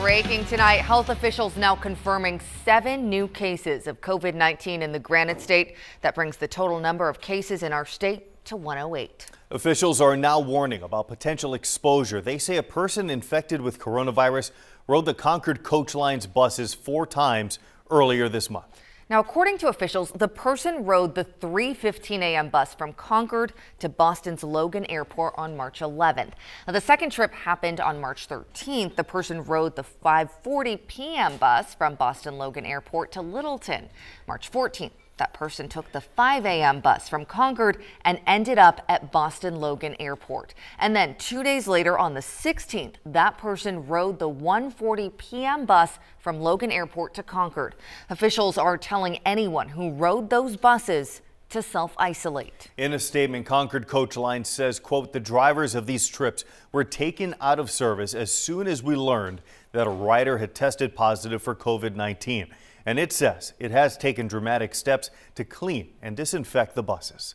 Breaking tonight, health officials now confirming seven new cases of COVID 19 in the Granite State. That brings the total number of cases in our state to 108. Officials are now warning about potential exposure. They say a person infected with coronavirus rode the Concord Coach Lines buses four times earlier this month. Now, according to officials, the person rode the 3:15 a.m. bus from Concord to Boston's Logan Airport on March 11th. Now, the second trip happened on March 13th. The person rode the 5:40 p.m. bus from Boston Logan Airport to Littleton. March 14th, that person took the 5 a.m. bus from Concord and ended up at Boston Logan Airport. And then two days later on the 16th, that person rode the 1:40 p.m. bus from Logan Airport to Concord. Officials are telling anyone who rode those buses to self-isolate. In a statement, Concord Coach Line says, quote, the drivers of these trips were taken out of service as soon as we learned that a rider had tested positive for COVID-19. And it says it has taken dramatic steps to clean and disinfect the buses.